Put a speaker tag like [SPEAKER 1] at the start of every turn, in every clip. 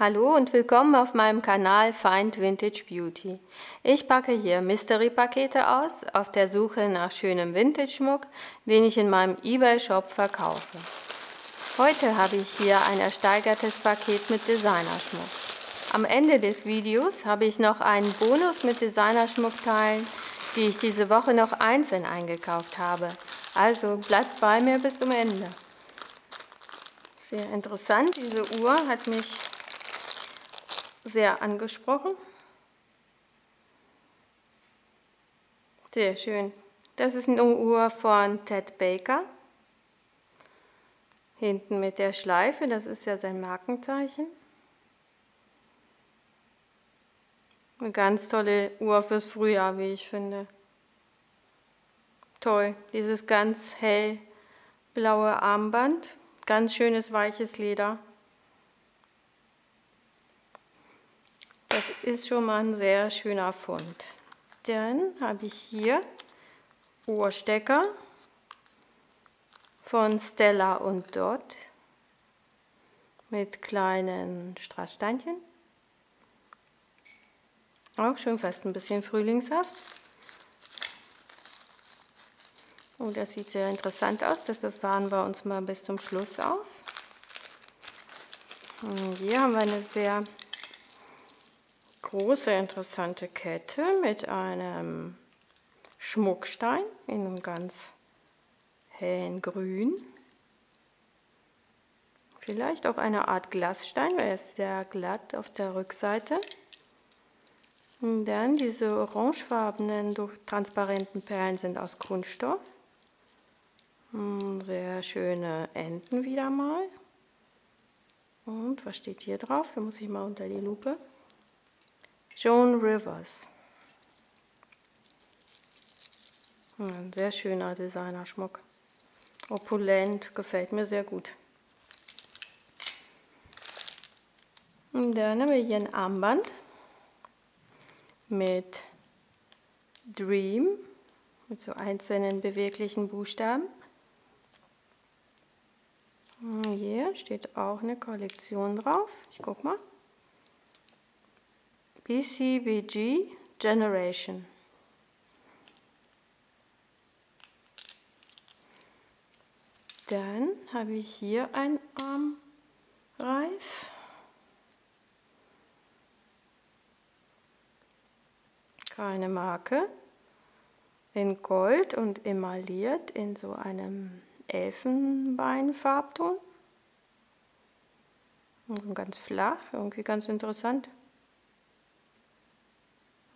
[SPEAKER 1] Hallo und willkommen auf meinem Kanal Find Vintage Beauty. Ich packe hier Mystery-Pakete aus, auf der Suche nach schönem Vintage-Schmuck, den ich in meinem Ebay-Shop verkaufe. Heute habe ich hier ein ersteigertes Paket mit Designerschmuck. Am Ende des Videos habe ich noch einen Bonus mit Designerschmuckteilen, die ich diese Woche noch einzeln eingekauft habe. Also bleibt bei mir bis zum Ende. Sehr interessant, diese Uhr hat mich sehr angesprochen. Sehr schön. Das ist eine Uhr von Ted Baker. Hinten mit der Schleife, das ist ja sein Markenzeichen. Eine ganz tolle Uhr fürs Frühjahr, wie ich finde. Toll, dieses ganz hellblaue Armband, ganz schönes weiches Leder. Das ist schon mal ein sehr schöner Fund. Dann habe ich hier Ohrstecker von Stella und Dot mit kleinen Strasssteinchen. Auch schon fast ein bisschen frühlingshaft. Oh, das sieht sehr interessant aus. Das bewahren wir uns mal bis zum Schluss auf. Und hier haben wir eine sehr große interessante Kette mit einem Schmuckstein in einem ganz hellen Grün. Vielleicht auch eine Art Glasstein, weil er ist sehr glatt auf der Rückseite. Und dann diese orangefarbenen, transparenten Perlen sind aus Kunststoff. Hm, sehr schöne Enden wieder mal. Und was steht hier drauf? Da muss ich mal unter die Lupe. Joan Rivers. Ein sehr schöner Designerschmuck. Opulent, gefällt mir sehr gut. Und dann haben wir hier ein Armband mit Dream, mit so einzelnen beweglichen Buchstaben. Und hier steht auch eine Kollektion drauf. Ich guck mal. BCBG Generation. Dann habe ich hier ein Armreif. Keine Marke. In Gold und emailliert in so einem Elfenbeinfarbton. Und ganz flach, irgendwie ganz interessant.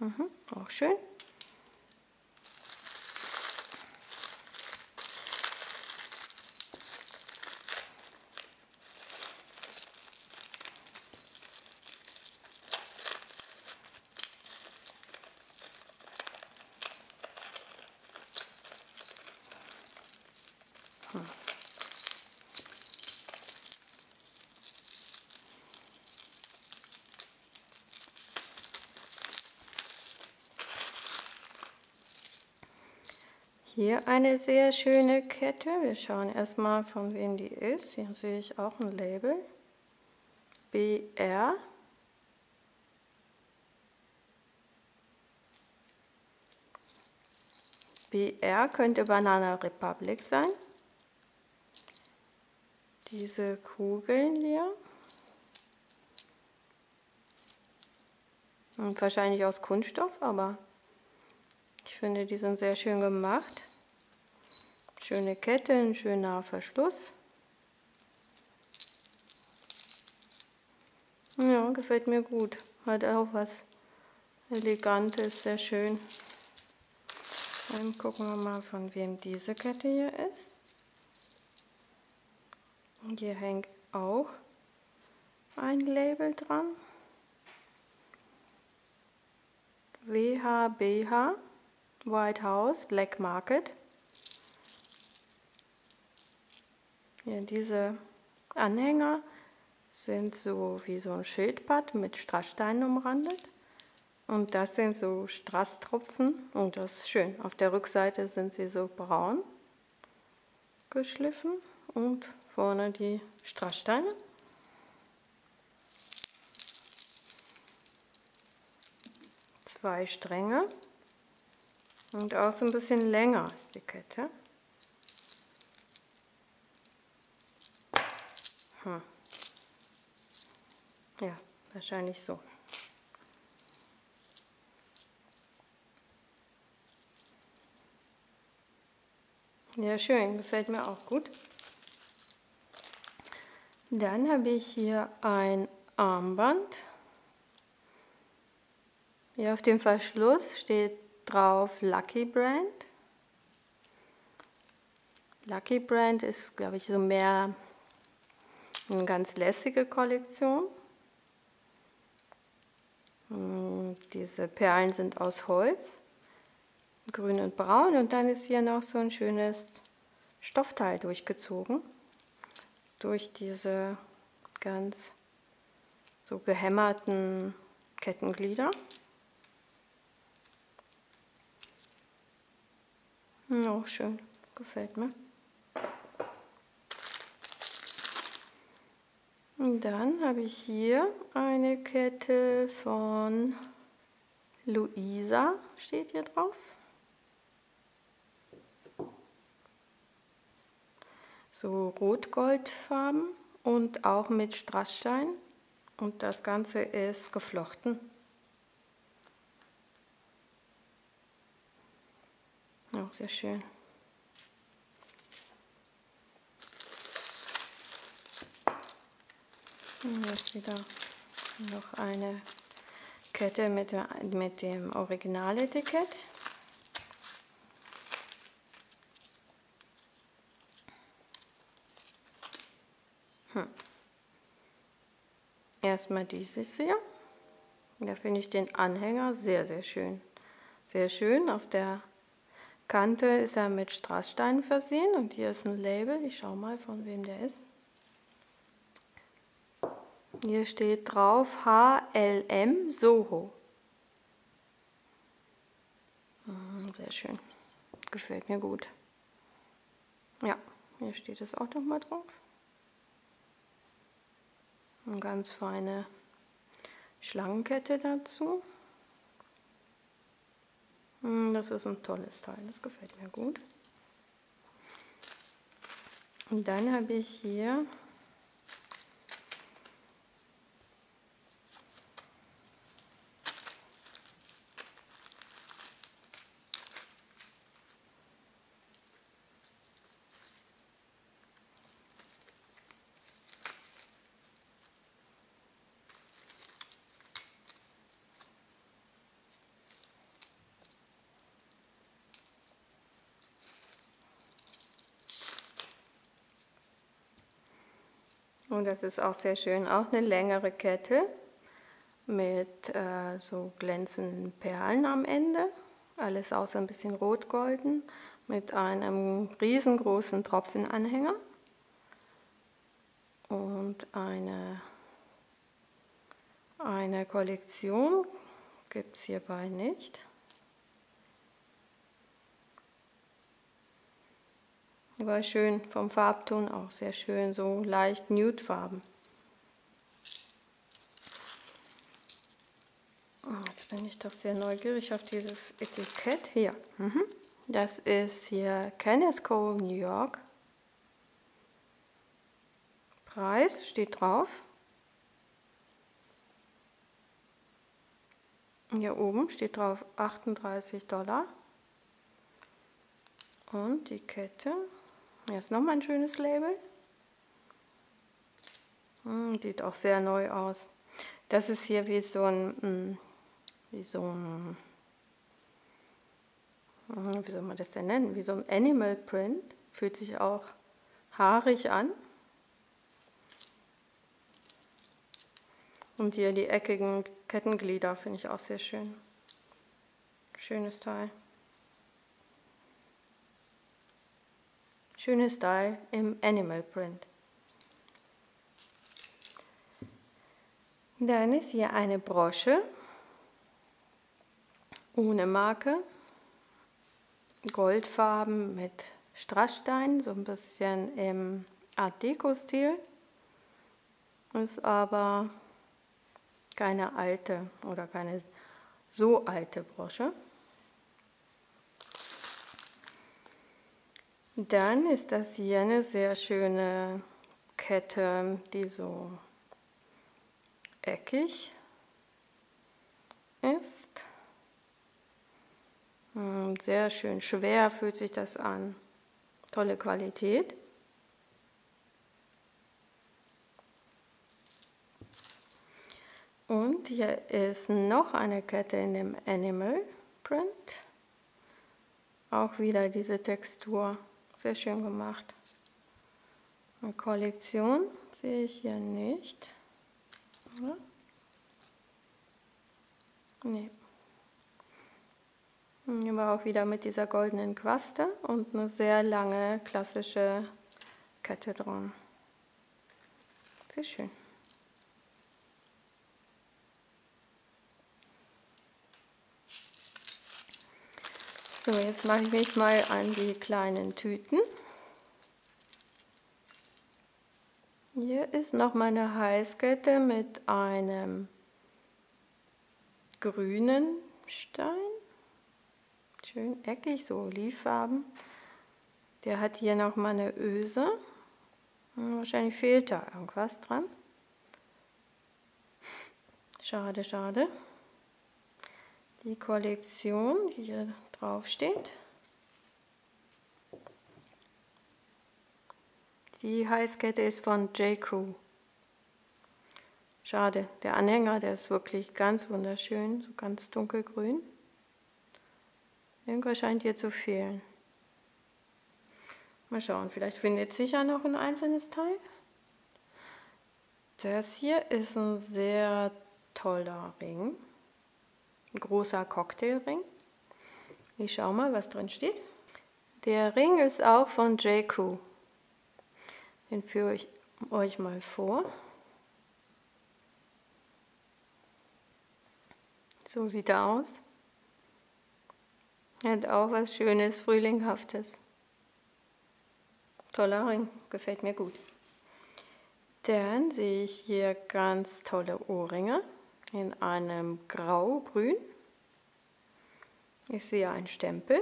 [SPEAKER 1] Mhm, auch schön. Hm. Hier eine sehr schöne Kette. Wir schauen erstmal, von wem die ist. Hier sehe ich auch ein Label. BR. BR könnte Banana Republic sein. Diese Kugeln hier. Und wahrscheinlich aus Kunststoff, aber ich finde, die sind sehr schön gemacht. Schöne Kette, ein schöner Verschluss. Ja, gefällt mir gut. Hat auch was Elegantes, sehr schön. Dann gucken wir mal, von wem diese Kette hier ist. Hier hängt auch ein Label dran. WHBH White House, Black Market. Ja, diese Anhänger sind so wie so ein Schildbad mit Strasssteinen umrandet. Und das sind so Strasstropfen und das ist schön. Auf der Rückseite sind sie so braun geschliffen und vorne die Strasssteine. Zwei Stränge und auch so ein bisschen länger ist die Kette. Hm. Ja, wahrscheinlich so. Ja, schön, gefällt mir auch gut. Dann habe ich hier ein Armband. Hier auf dem Verschluss steht drauf Lucky Brand. Lucky Brand ist, glaube ich, so mehr eine ganz lässige Kollektion. Hm, diese Perlen sind aus Holz grün und braun und dann ist hier noch so ein schönes Stoffteil durchgezogen durch diese ganz so gehämmerten Kettenglieder. Ja, auch schön, gefällt mir. Und dann habe ich hier eine Kette von Luisa, steht hier drauf. so rot-goldfarben und auch mit Strassstein und das Ganze ist geflochten. Auch sehr schön. Und jetzt wieder noch eine Kette mit, mit dem Originaletikett. Hm. Erstmal dieses hier. Da finde ich den Anhänger sehr, sehr schön. Sehr schön. Auf der Kante ist er mit Strasssteinen versehen und hier ist ein Label. Ich schaue mal, von wem der ist. Hier steht drauf HLM Soho. Hm, sehr schön. Gefällt mir gut. Ja, hier steht es auch nochmal drauf. Eine ganz feine Schlangenkette dazu. Hm, das ist ein tolles Teil, das gefällt mir gut. Und dann habe ich hier Das ist auch sehr schön. Auch eine längere Kette mit äh, so glänzenden Perlen am Ende. Alles auch so ein bisschen rot-golden mit einem riesengroßen Tropfenanhänger. Und eine, eine Kollektion gibt es hierbei nicht. Aber schön vom Farbton auch sehr schön, so leicht Nude-Farben. Oh, jetzt bin ich doch sehr neugierig auf dieses Etikett hier. Mhm. Das ist hier Kenneth Cole New York. Preis steht drauf. Hier oben steht drauf 38 Dollar. Und die Kette Jetzt nochmal ein schönes Label. Hm, sieht auch sehr neu aus. Das ist hier wie so ein, hm, wie so ein, hm, wie soll man das denn nennen? Wie so ein Animal Print. Fühlt sich auch haarig an. Und hier die eckigen Kettenglieder finde ich auch sehr schön. Schönes Teil. Schönes Style im Animal Print. Dann ist hier eine Brosche ohne Marke, Goldfarben mit Strassstein, so ein bisschen im Art Deco-Stil, ist aber keine alte oder keine so alte Brosche. Dann ist das hier eine sehr schöne Kette, die so eckig ist. Hm, sehr schön schwer fühlt sich das an. Tolle Qualität. Und hier ist noch eine Kette in dem Animal Print. Auch wieder diese Textur. Sehr schön gemacht. Eine Kollektion sehe ich hier nicht. Nee. Hier war auch wieder mit dieser goldenen Quaste und eine sehr lange klassische Kette dran. Sehr schön. So, jetzt mache ich mich mal an die kleinen Tüten. Hier ist noch meine Heißkette mit einem grünen Stein. Schön eckig, so olivfarben. Der hat hier noch mal eine Öse. Hm, wahrscheinlich fehlt da irgendwas dran. Schade, schade. Die Kollektion, hier drauf steht. Die Heißkette ist von J. Crew. Schade, der Anhänger, der ist wirklich ganz wunderschön, so ganz dunkelgrün. Irgendwas scheint hier zu fehlen. Mal schauen, vielleicht findet sich ja noch ein einzelnes Teil. Das hier ist ein sehr toller Ring. Ein großer Cocktailring. Ich schau mal, was drin steht. Der Ring ist auch von J. Den führe ich euch mal vor. So sieht er aus. Hat auch was Schönes, Frühlinghaftes. Toller Ring, gefällt mir gut. Dann sehe ich hier ganz tolle Ohrringe in einem Grau-Grün. Ich sehe einen Stempel.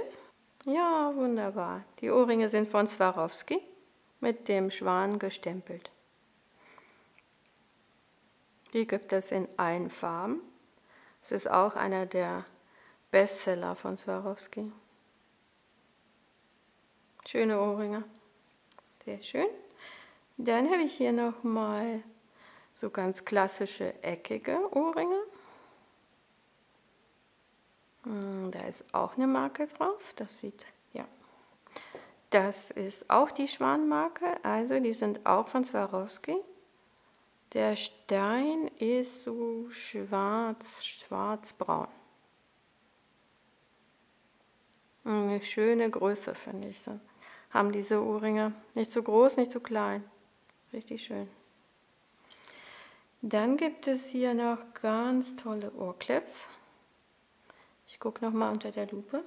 [SPEAKER 1] Ja, wunderbar. Die Ohrringe sind von Swarovski mit dem Schwan gestempelt. Die gibt es in allen Farben. Es ist auch einer der Bestseller von Swarovski. Schöne Ohrringe. Sehr schön. Dann habe ich hier nochmal so ganz klassische eckige Ohrringe. Hm, da ist auch eine Marke drauf. Das sieht, ja. Das ist auch die Schwanmarke. Also die sind auch von Swarovski. Der Stein ist so schwarz, schwarzbraun. Eine schöne Größe, finde ich. So. Haben diese Ohrringe. Nicht zu groß, nicht zu klein. Richtig schön. Dann gibt es hier noch ganz tolle Ohrclips. Ich gucke noch mal unter der Lupe.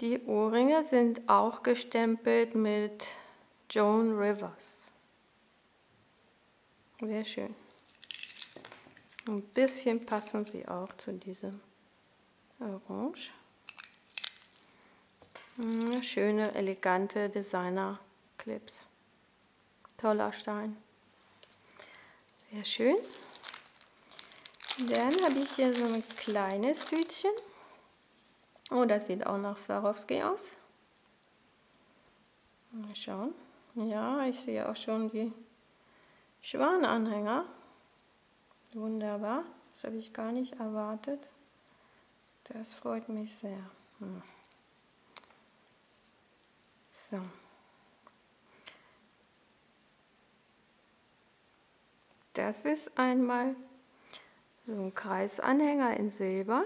[SPEAKER 1] Die Ohrringe sind auch gestempelt mit Joan Rivers. Sehr schön. Ein bisschen passen sie auch zu diesem Orange. Hm, schöne, elegante Designer-Clips. Toller Stein. Sehr schön. Dann habe ich hier so ein kleines Tütchen. Oh, das sieht auch nach Swarovski aus. Mal schauen. Ja, ich sehe auch schon die Schwananhänger. Wunderbar. Das habe ich gar nicht erwartet. Das freut mich sehr. Hm. So. Das ist einmal so ein Kreisanhänger in Silber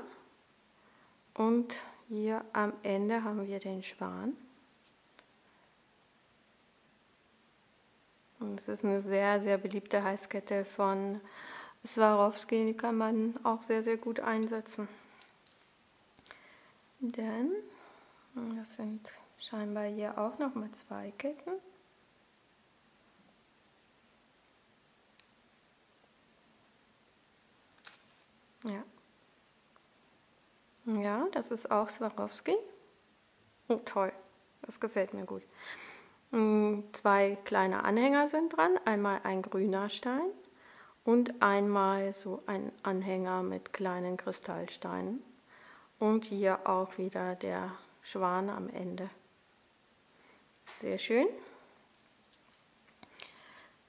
[SPEAKER 1] und hier am Ende haben wir den Schwan. Und es ist eine sehr, sehr beliebte Heißkette von Swarovski, die kann man auch sehr, sehr gut einsetzen. Dann, das sind scheinbar hier auch nochmal zwei Ketten. Ja. Ja, das ist auch Swarovski. Oh, toll. Das gefällt mir gut. Mm, zwei kleine Anhänger sind dran. Einmal ein grüner Stein und einmal so ein Anhänger mit kleinen Kristallsteinen. Und hier auch wieder der Schwan am Ende. Sehr schön.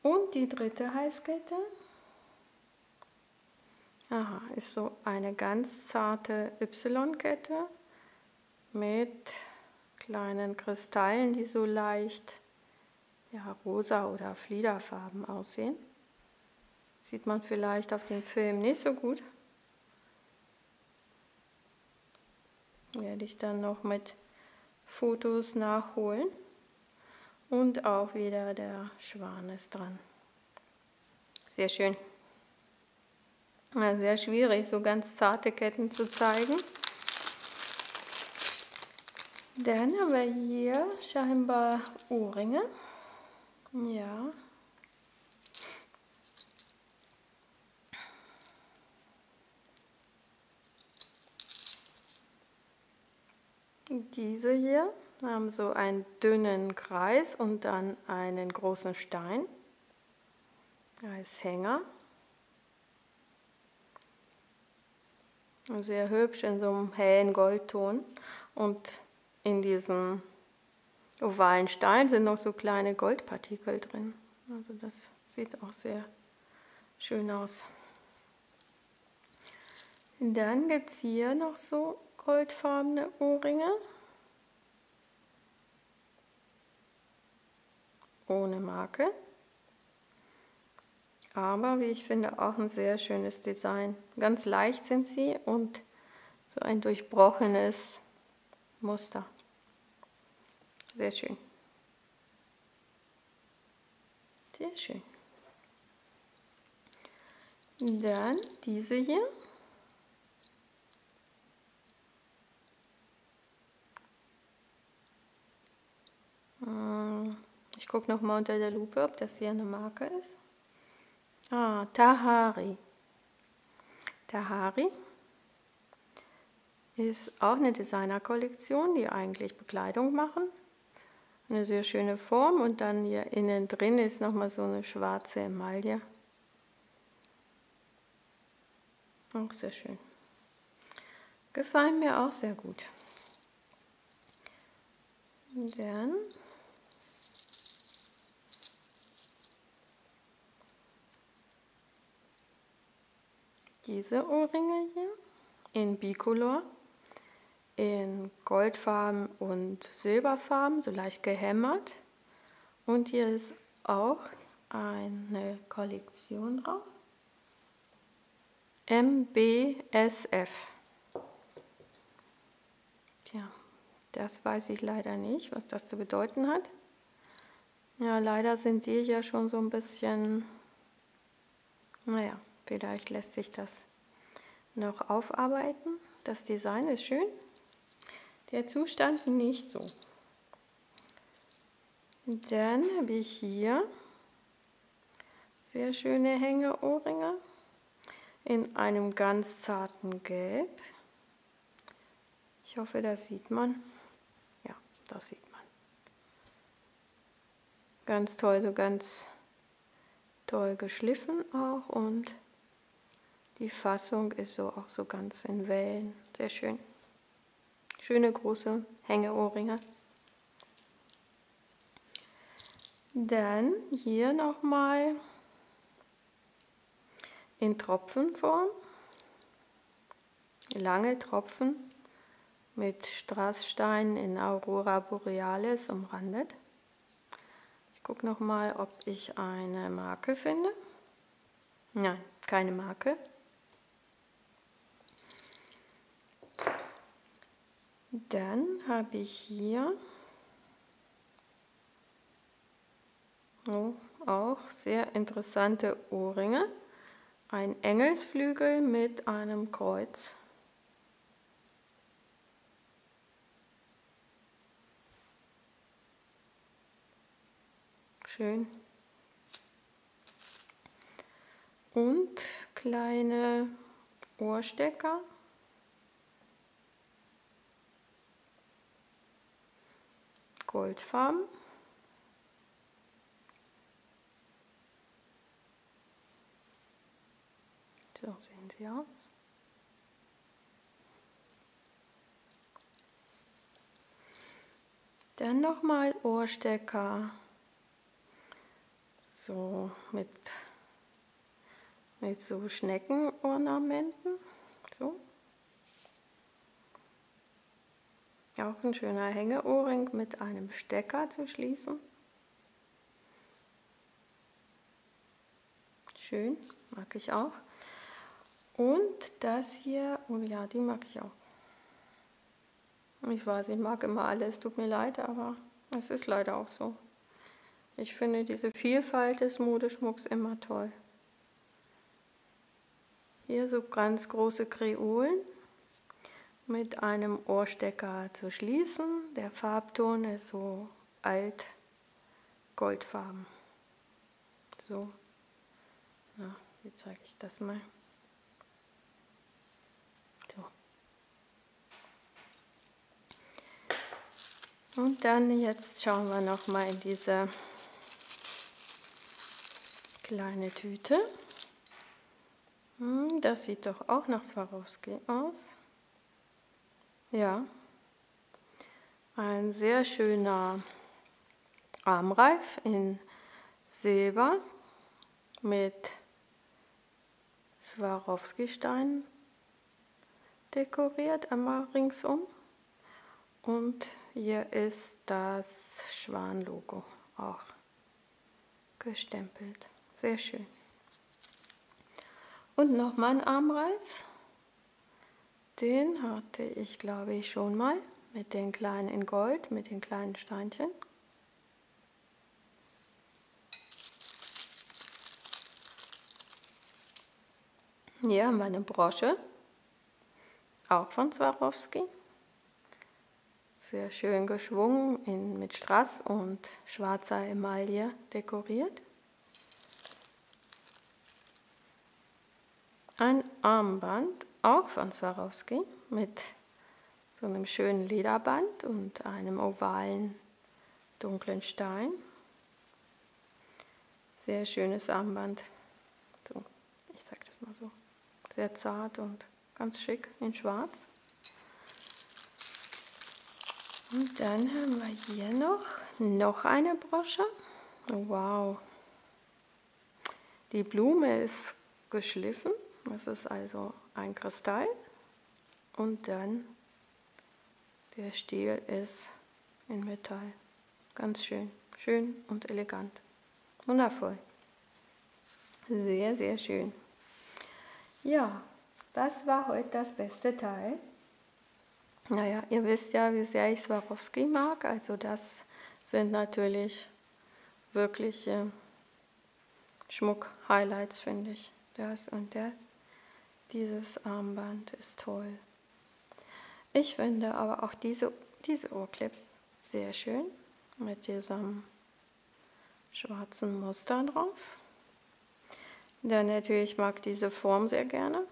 [SPEAKER 1] Und die dritte Heißkette. Aha, ist so eine ganz zarte Y-Kette mit kleinen Kristallen, die so leicht ja, rosa oder fliederfarben aussehen. Sieht man vielleicht auf dem Film nicht so gut. Werde ich dann noch mit Fotos nachholen. Und auch wieder der Schwan ist dran. Sehr schön. Ja, sehr schwierig, so ganz zarte Ketten zu zeigen. Dann haben wir hier scheinbar Ohrringe. Ja. Diese hier haben so einen dünnen Kreis und dann einen großen Stein als Hänger. Sehr hübsch in so einem hellen Goldton und in diesem ovalen Stein sind noch so kleine Goldpartikel drin. Also das sieht auch sehr schön aus. Dann gibt es hier noch so goldfarbene Ohrringe. Ohne Marke. Aber wie ich finde, auch ein sehr schönes Design. Ganz leicht sind sie und so ein durchbrochenes Muster. Sehr schön. Sehr schön. Dann diese hier. Hm, ich gucke noch mal unter der Lupe, ob das hier eine Marke ist. Ah, Tahari. Tahari ist auch eine Designerkollektion, die eigentlich Bekleidung machen. Eine sehr schöne Form und dann hier innen drin ist nochmal so eine schwarze Emaille. Auch sehr schön. Gefallen mir auch sehr gut. Dann diese Ohrringe hier in Bicolor in Goldfarben und Silberfarben, so leicht gehämmert. Und hier ist auch eine Kollektion drauf. MBSF. Tja, das weiß ich leider nicht, was das zu bedeuten hat. Ja, leider sind die ja schon so ein bisschen, naja, vielleicht lässt sich das noch aufarbeiten. Das Design ist schön. Der Zustand nicht so. Dann habe ich hier sehr schöne Hängeohrringe in einem ganz zarten Gelb. Ich hoffe, das sieht man. Ja, das sieht man. Ganz toll, so ganz toll geschliffen auch und die Fassung ist so auch so ganz in Wellen. Sehr schön. Schöne große Hängeohrringe. Dann hier nochmal in Tropfenform. Lange Tropfen mit Strasssteinen in Aurora Borealis umrandet. Ich gucke nochmal, ob ich eine Marke finde. Nein, keine Marke. Dann habe ich hier oh, auch sehr interessante Ohrringe. Ein Engelsflügel mit einem Kreuz. Schön. Und kleine Ohrstecker. Goldfarben. So sehen sie aus. Dann nochmal Ohrstecker. So mit, mit so Schneckenornamenten. So. Auch ein schöner Hängeohrring mit einem Stecker zu schließen. Schön, mag ich auch. Und das hier, oh ja, die mag ich auch. Ich weiß, ich mag immer alles, tut mir leid, aber es ist leider auch so. Ich finde diese Vielfalt des Modeschmucks immer toll. Hier so ganz große Kreolen mit einem Ohrstecker zu schließen. Der Farbton ist so alt goldfarben. So, na, wie zeige ich das mal? Und dann jetzt schauen wir noch mal in diese kleine Tüte. Hm, das sieht doch auch nach Swarovski aus. Ja, ein sehr schöner Armreif in Silber mit Swarovski-Stein dekoriert, einmal ringsum. Und hier ist das Schwan-Logo auch gestempelt. Sehr schön. Und nochmal ein Armreif. Den hatte ich, glaube ich, schon mal mit den kleinen in Gold, mit den kleinen Steinchen. Hier haben wir eine Brosche, auch von Swarovski. Sehr schön geschwungen in, mit Strass und schwarzer Emaille dekoriert. Ein Armband, auch von Swarovski, mit so einem schönen Lederband und einem ovalen dunklen Stein. Sehr schönes Armband. So, ich sag das mal so. Sehr zart und ganz schick in schwarz. Und dann haben wir hier noch, noch eine Brosche. Wow. Die Blume ist geschliffen. Das ist also ein Kristall. Und dann der Stiel ist in Metall. Ganz schön. Schön und elegant. Wundervoll. Sehr, sehr schön. Ja, das war heute das beste Teil. Naja, ihr wisst ja, wie sehr ich Swarovski mag. Also das sind natürlich wirkliche Schmuck-Highlights, finde ich. Das und das. Dieses Armband ist toll. Ich finde aber auch diese, diese Ohrclips sehr schön mit diesem schwarzen Muster drauf. Dann natürlich mag diese Form sehr gerne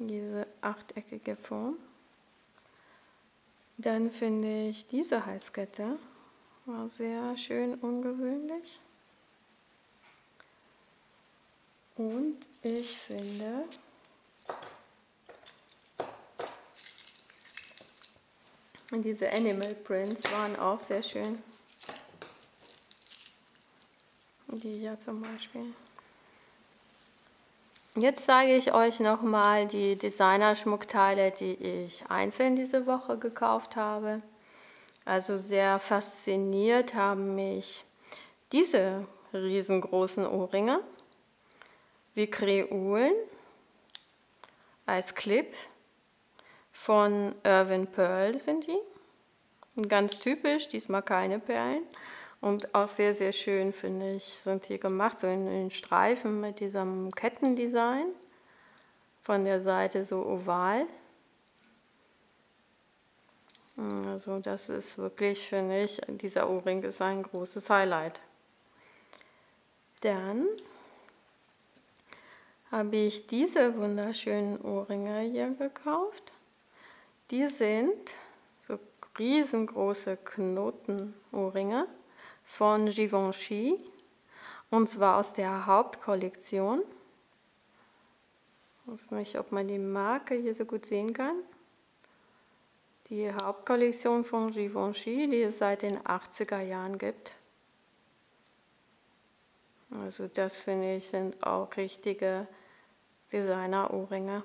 [SPEAKER 1] diese achteckige Form. Dann finde ich diese Halskette war sehr schön ungewöhnlich. Und ich finde diese Animal Prints waren auch sehr schön. Die hier zum Beispiel. Jetzt zeige ich euch nochmal die Designer-Schmuckteile, die ich einzeln diese Woche gekauft habe. Also sehr fasziniert haben mich diese riesengroßen Ohrringe, wie Kreolen als Clip von Irvin Pearl sind die. Ganz typisch, diesmal keine Perlen. Und auch sehr, sehr schön, finde ich, sind hier gemacht, so in, in Streifen mit diesem Kettendesign. Von der Seite so oval. Also das ist wirklich, finde ich, dieser Ohrring ist ein großes Highlight. Dann habe ich diese wunderschönen Ohrringe hier gekauft. Die sind so riesengroße Knotenohrringe von Givenchy und zwar aus der Hauptkollektion. Ich weiß nicht, ob man die Marke hier so gut sehen kann. Die Hauptkollektion von Givenchy, die es seit den 80er Jahren gibt. Also das finde ich sind auch richtige Designer-Ohrringe.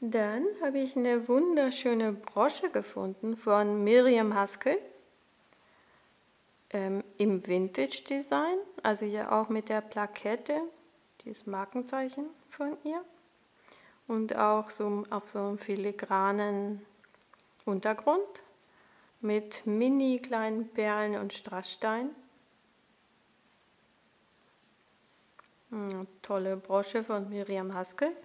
[SPEAKER 1] Dann habe ich eine wunderschöne Brosche gefunden von Miriam Haskell ähm, im Vintage-Design, also hier auch mit der Plakette, dieses Markenzeichen von ihr und auch so auf so einem filigranen Untergrund mit mini kleinen Perlen und Strassstein. Eine tolle Brosche von Miriam Haskell.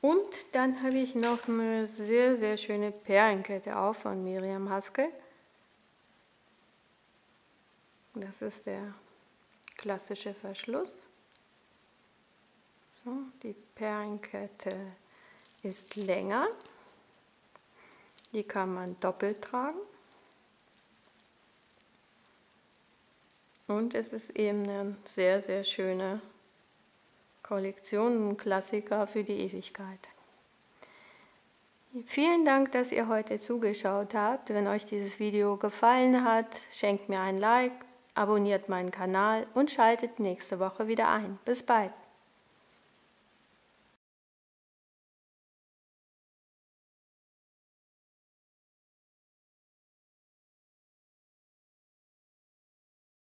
[SPEAKER 1] Und dann habe ich noch eine sehr, sehr schöne Perlenkette auch von Miriam Haskell. Das ist der klassische Verschluss. So, die Perlenkette ist länger. Die kann man doppelt tragen. Und es ist eben eine sehr, sehr schöne Kollektion, ein Klassiker für die Ewigkeit. Vielen Dank, dass ihr heute zugeschaut habt. Wenn euch dieses Video gefallen hat, schenkt mir ein Like, abonniert meinen Kanal und schaltet nächste Woche wieder ein. Bis bald!